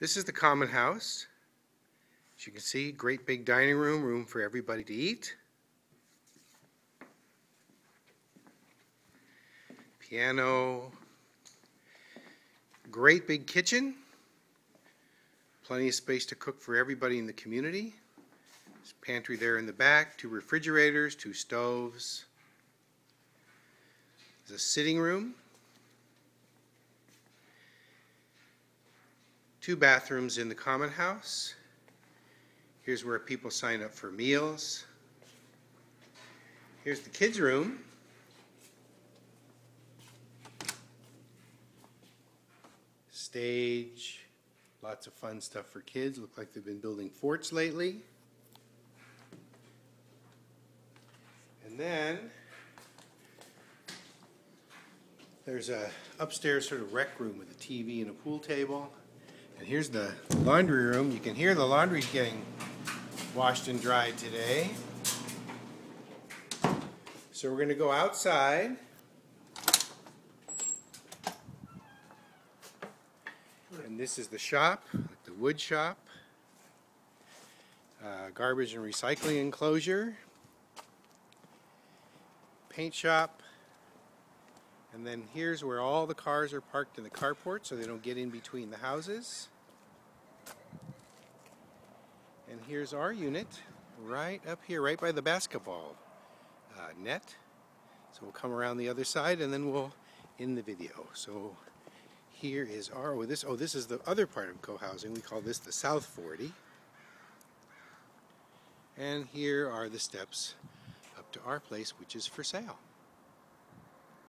This is the common house. As you can see, great big dining room, room for everybody to eat. Piano. Great big kitchen. Plenty of space to cook for everybody in the community. There's pantry there in the back, two refrigerators, two stoves. There's a sitting room. Two bathrooms in the common house. Here's where people sign up for meals. Here's the kids' room. Stage, lots of fun stuff for kids. Look like they've been building forts lately. And then there's a upstairs sort of rec room with a TV and a pool table. And here's the laundry room. You can hear the laundry's getting washed and dried today. So we're going to go outside. And this is the shop, the wood shop. Uh, garbage and recycling enclosure. Paint shop. And then here's where all the cars are parked in the carport so they don't get in between the houses. And here's our unit right up here, right by the basketball uh, net. So we'll come around the other side and then we'll end the video. So here is our, oh this, oh this is the other part of co-housing. We call this the South 40. And here are the steps up to our place, which is for sale.